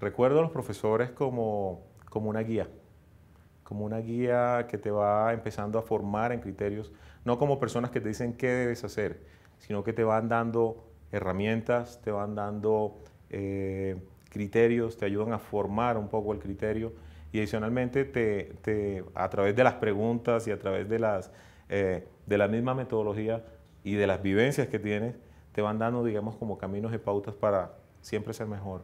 Recuerdo a los profesores como, como una guía, como una guía que te va empezando a formar en criterios, no como personas que te dicen qué debes hacer, sino que te van dando herramientas, te van dando eh, criterios, te ayudan a formar un poco el criterio y adicionalmente te, a través de las preguntas y a través de, las, eh, de la misma metodología y de las vivencias que tienes, te van dando, digamos, como caminos y pautas para siempre ser mejor.